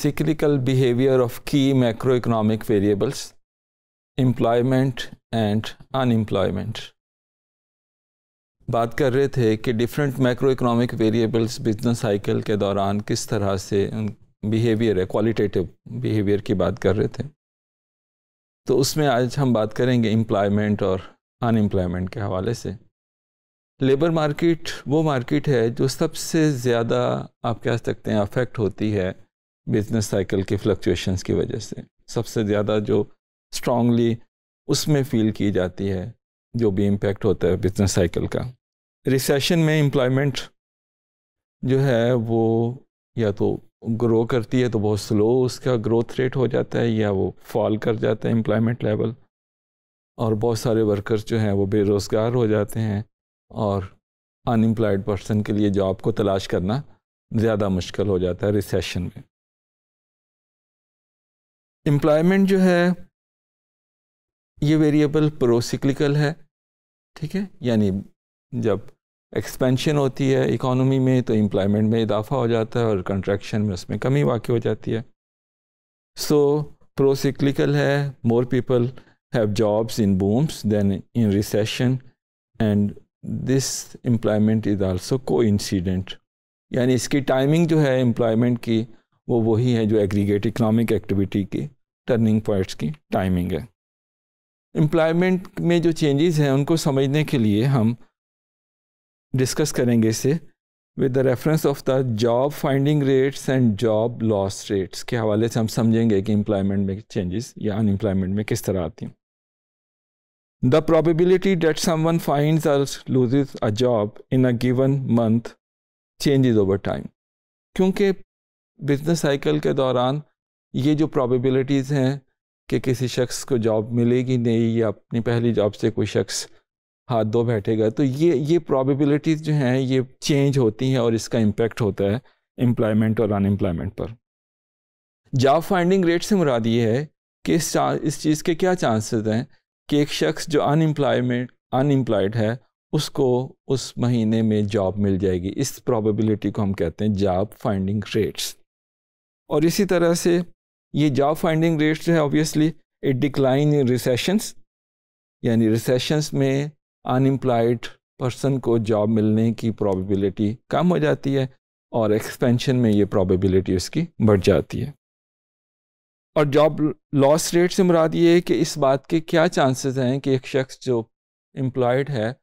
cyclical behavior of key macroeconomic variables, employment and unemployment. बात कर रहे थे कि different macro economic variables business cycle के दौरान किस तरह से बिहेवियर है क्वालिटेटिव बिहेवियर की बात कर रहे थे तो उसमें आज हम बात करेंगे एम्प्लॉयमेंट और अनएम्प्लॉयमेंट के हवाले से लेबर मार्केट वो मार्केट है जो सबसे ज़्यादा आप कह सकते हैं अफेक्ट होती है बिज़नेस साइकिल के फ्लक्चुएशंस की वजह से। सबसे ज़्यादा जो स्ट्रांगली उसमें फील की जाती है, जो भी इम्पेक्ट होता है बिज़नेस साइकिल का। रिसेशन में एम्प्लॉयमेंट जो है वो या तो ग्रो करती है तो बहुत स्लो उसका ग्रोथ रेट हो जाता है या वो फॉल कर जाता है एम्प्लॉयमेंट लेवल और बहुत सारे वर्कर्स जो हैं वो बेरोज़गार हो जाते हैं और अनएम्प्लॉयड पर्सन के लिए जॉब को तलाश करना ज़्यादा मुश्किल हो जाता है रिसेशन में। एम्प्लॉयमेंट जो है, ये वेरिएबल प्रोसिक्लिकल है, ठीक है? यानी जब एक्सपेंशन होती है इकोनॉमी में तो एम्प्लॉयमेंट में इजाफा हो जाता है और कंट्रैक्शन में उसमें कमी वाक़ हो जाती है। सो प्रोसिक्लिकल है more people have jobs in booms then in recession and this employment is also coincident यानी इसकी टाइमिंग जो है एम्प्लॉयमेंट की, वो वही है जो एग्रीगेट इकनॉमिक एक्टिविटी की। टर्निंग पॉइंट्स की टाइमिंग है। एम्प्लॉयमेंट में जो चेंजेस हैं, उनको समझने के लिए हम डिस्कस करेंगे इसे with the reference of the job finding rates and job loss rates के हवाले से हम समझेंगे कि एम्प्लॉयमेंट में चेंजेस या अनएम्प्लॉयमेंट में किस तरह आती हैं। The probability that someone finds और a job in a given month changes over time क्योंकि बिज़नेस साइकिल के दौरान ये जो प्रॉबिलिटीज़ हैं कि किसी शख्स को जॉब मिलेगी नहीं या अपनी पहली जॉब से कोई शख्स हाथ धो बैठेगा तो ये ये प्रॉबिलिटीज़ जो हैं, ये चेंज होती हैं और इसका इम्पेक्ट होता है एम्प्लॉयमेंट और अनएम्प्लॉयमेंट पर। जॉब फाइंडिंग रेट से मुराद ये है कि इस इस चीज़ के क्या चांसेस हैं कि एक शख्स जो अनएम्प्लॉयमेंट अनएम्प्लॉयड है, उसको उस महीने में जॉब मिल जाएगी। इस प्रॉबिलिटी को हम कहते हैं जॉब फाइंडिंग रेट्स और इसी तरह से ये जॉब फाइंडिंग रेट्स है obviously it decline in recessions यानी रिसेशंस में अनएम्प्लॉयड पर्सन को जॉब मिलने की प्रोबेबिलिटी कम हो जाती है और एक्सपेंशन में ये प्रोबेबिलिटी उसकी बढ़ जाती है। और जॉब लॉस रेट से मुराद ये है कि इस बात के क्या चांसेस हैं कि एक शख्स जो एम्प्लॉयड है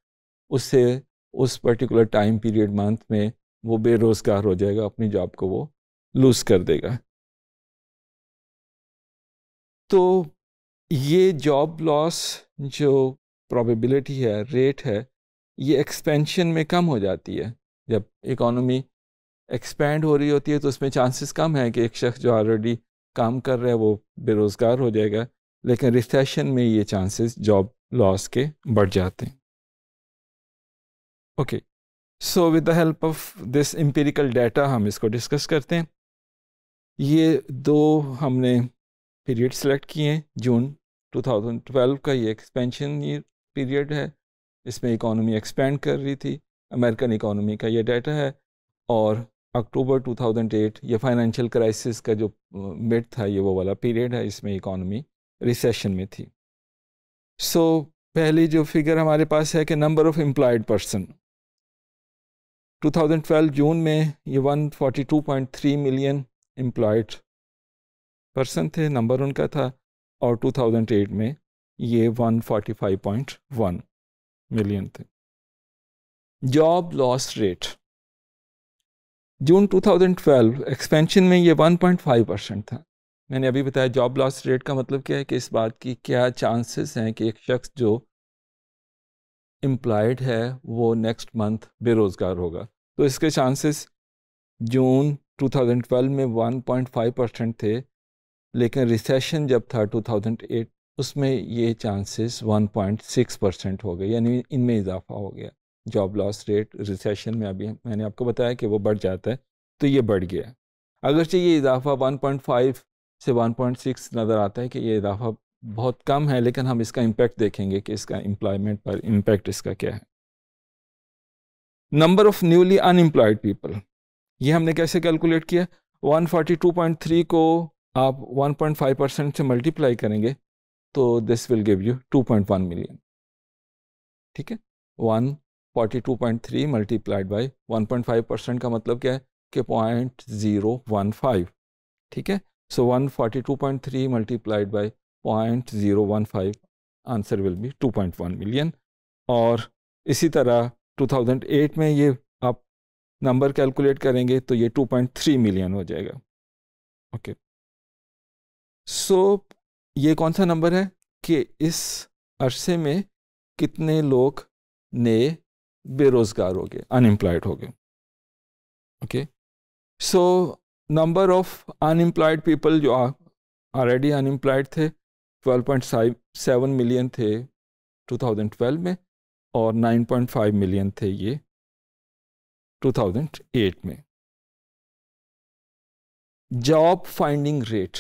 उससे उस पर्टिकुलर टाइम पीरियड मंथ में वो बेरोज़गार हो जाएगा, अपनी जॉब को वो लूज़ कर देगा। तो ये जॉब लॉस जो प्रोबेबिलिटी है रेट है, ये एक्सपेंशन में कम हो जाती है। जब इकोनॉमी एक्सपेंड हो रही होती है तो उसमें चांसेस कम है कि एक शख्स जो ऑलरेडी काम कर रहा है, वो बेरोज़गार हो जाएगा। लेकिन रिसेशन में ये चांसेस जॉब लॉस के बढ़ जाते हैं। Okay so with the help of this empirical data हम इसको डिस्कस करते हैं। ये दो हमने पीरियड सेलेक्ट किए जून 2012 का ये एक्सपेंशन पीरियड है। इसमें इकोनॉमी एक्सपेंड कर रही थी अमेरिकन इकोनॉमी का ये डाटा है और अक्टूबर 2008 ये फाइनेंशियल क्राइसिस का जो मिड था ये वो वाला पीरियड है इसमें इकोनॉमी रिसेशन में थी। सो so, पहली जो फिगर हमारे पास है कि नंबर ऑफ़ एम्प्लॉयड पर्सन 2012 जून में ये 142.3 मिलियन एम्प्लॉयड पर्सन थे, नंबर उनका था और 2008 में ये 145.1 मिलियन थे। जॉब लॉस रेट जून 2012 एक्सपेंशन में ये 1.5 परसेंट था। मैंने अभी बताया जॉब लॉस रेट का मतलब क्या है कि इस बात की क्या चांसेस हैं कि एक शख्स जो एम्प्लॉयड है, वो नेक्स्ट मंथ बेरोज़गार होगा। तो इसके चांसेस जून 2012 में 1.5 परसेंट थे लेकिन रिसेशन जब था 2008 उसमें ये चांसेस 1.6 परसेंट हो गए, यानी इनमें इजाफा हो गया। जॉब लॉस रेट रिसेशन में अभी मैंने आपको बताया कि वो बढ़ जाता है तो ये बढ़ गया। अगरचे ये इजाफा 1.5 से 1.6 नज़र आता है कि ये इजाफा बहुत कम है, लेकिन हम इसका इम्पेक्ट देखेंगे कि इसका एम्प्लॉयमेंट पर इम्पेक्ट इसका क्या है। Number of newly unemployed people ये हमने कैसे कैलकुलेट किया? 142.3 को आप 1.5 परसेंट से मल्टीप्लाई करेंगे तो this will give you 2.1 million ठीक है? 142.3 मल्टीप्लाइड बाय 1.5 परसेंट का मतलब क्या है? कि पॉइंट ज़ीरो वन फाइव ठीक है? So 142.3 multiplied by point zero one five answer will be 2.1 million और इसी तरह 2008 में ये आप नंबर कैलकुलेट करेंगे तो ये 2.3 मिलियन हो जाएगा। ओके सो so, ये कौन सा नंबर है कि इस अरसे में कितने लोग नए बेरोज़गार हो गए अनएम्प्लॉयड हो गए? Okay so number of unemployed people जो ऑलरेडी अनएम्प्लॉयड थे 12.7 मिलियन थे 2012 में और 9.5 मिलियन थे ये 2008 में। जॉब फाइंडिंग रेट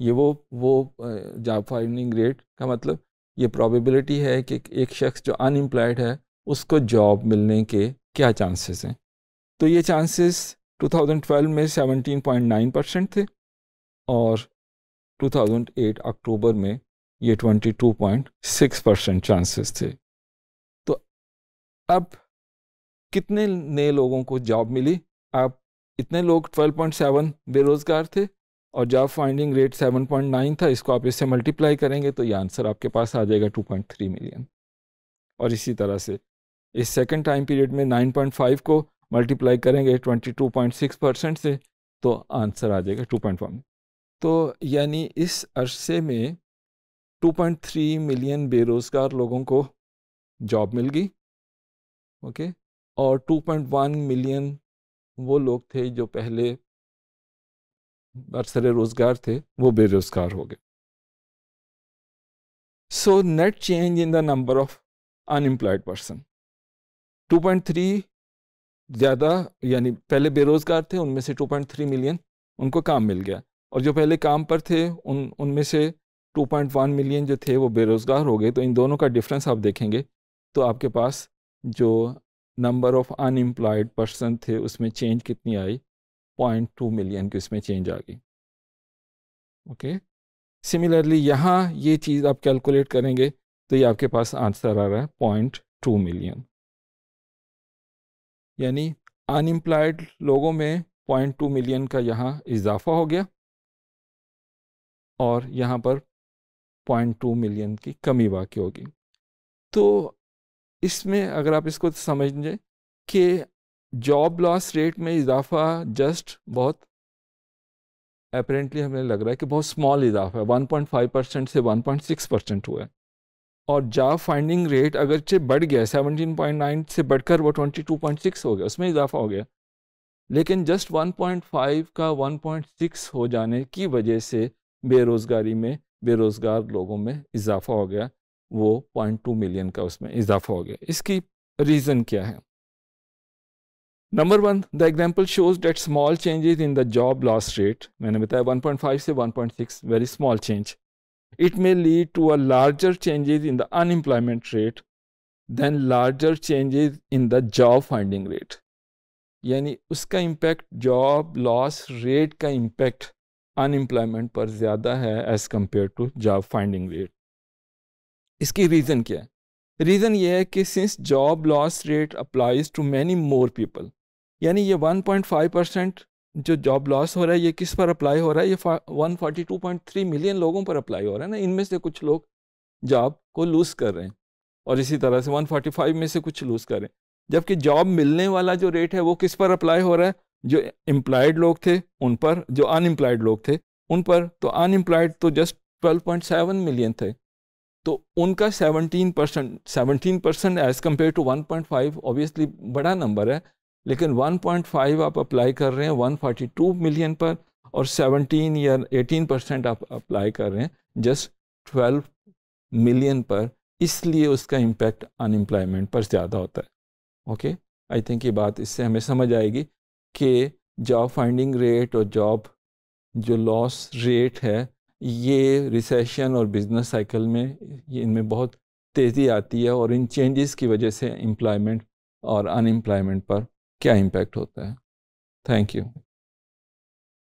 ये वो वो जॉब फाइंडिंग रेट का मतलब ये प्रोबेबिलिटी है कि एक शख्स जो अनएम्प्लॉयड है, उसको जॉब मिलने के क्या चांसेस हैं? तो ये चांसेस 2012 में 17.9 परसेंट थे और 2008 अक्टूबर में ये 22.6 परसेंट चांसेस थे। तो अब कितने नए लोगों को जॉब मिली? अब इतने लोग 12.7 बेरोज़गार थे और जॉब फाइंडिंग रेट 7.9 था, इसको आप इससे मल्टीप्लाई करेंगे तो ये आंसर आपके पास आ जाएगा 2.3 मिलियन और इसी तरह से, इस सेकंड टाइम पीरियड में 9.5 को मल्टीप्लाई करेंगे 22.6 परसेंट से तो आंसर आ जाएगा 2.1 तो यानी इस अरसे में 2.3 मिलियन बेरोज़गार लोगों को जॉब मिल गई ओके और 2.1 मिलियन वो लोग थे जो पहले बरसर रोज़गार थे, वो बेरोज़गार हो गए। So net change in the number of unemployed person 2.3 ज़्यादा, यानी पहले बेरोज़गार थे, उनमें से 2.3 मिलियन उनको काम मिल गया। और जो पहले काम पर थे, उन, उनमें से 2.1 मिलियन जो थे, वो बेरोज़गार हो गए। तो इन दोनों का डिफरेंस आप देखेंगे तो आपके पास जो नंबर ऑफ़ अनएम्प्लॉयड पर्सन थे, उसमें चेंज कितनी आई? पॉइंट टू मिलियन की उसमें चेंज आ गई। ओके सिमिलरली यहाँ ये चीज़ आप कैलकुलेट करेंगे तो ये आपके पास आंसर आ रहा है पॉइंट टू मिलियन। यानी अनएम्प्लॉयड लोगों में पॉइंट टू मिलियन का यहाँ इजाफा हो गया और यहाँ पर पॉइंट टू मिलियन की कमी बाकी होगी। तो इसमें अगर आप इसको समझें कि जॉब लॉस रेट में इजाफा जस्ट बहुत अपेरेंटली हमें लग रहा है कि बहुत स्मॉल इजाफा है। 1.5 परसेंट से 1.6 परसेंट हुआ है। और जॉब फाइंडिंग रेट अगरचे बढ़ गया 17.9 से बढ़कर वो 22.6 हो गया, उसमें इजाफा हो गया। लेकिन जस्ट 1.5 का 1.6 हो जाने की वजह से बेरोज़गारी में, बेरोज़गार लोगों में इजाफा हो गया। वो 0.2 मिलियन का उसमें इजाफा हो गया। इसकी रीज़न क्या है? number one the example shows that small changes in the job loss rate मैंने बताया 1.5 से 1.6 very small change it may lead to a larger changes in the unemployment rate then larger changes in the job finding rate यानी उसका impact job loss rate का impact unemployment पर ज़्यादा है as compare to job finding rate इसकी reason क्या है reason ये है कि since job loss rate applies to many more people यानी ये 1.5 परसेंट जो जॉब लॉस हो रहा है, ये किस पर अप्लाई हो रहा है? ये 142.3 मिलियन लोगों पर अप्लाई हो रहा है ना? इनमें से कुछ लोग जॉब को लूज़ कर रहे हैं और इसी तरह से 145 में से कुछ लूज़ कर रहे हैं। जबकि जॉब मिलने वाला जो रेट है, वो किस पर अप्लाई हो रहा है? जो एम्प्लॉयड लोग थे, उन पर, जो अनएम्प्लॉयड लोग थे, उन पर। तो अनएम्प्लॉयड तो जस्ट 12.7 मिलियन थे। तो उनका 17 percent seventeen percent as compare to 1.5 obviously बड़ा नंबर है। लेकिन 1.5 आप अप्लाई कर रहे हैं 142 मिलियन पर और 17 या 18 परसेंट आप अप्लाई कर रहे हैं जस्ट 12 मिलियन पर, इसलिए उसका इम्पेक्ट अनएम्प्लॉयमेंट पर ज़्यादा होता है। ओके आई थिंक ये बात इससे हमें समझ आएगी कि जॉब फाइंडिंग रेट और जॉब जो लॉस रेट है, ये रिसेशन और बिज़नेस साइकिल में इनमें बहुत तेज़ी आती है और इन चेंजेस की वजह से एम्प्लॉयमेंट और अनएम्प्लॉयमेंट पर क्या इम्पैक्ट होता है? Thank you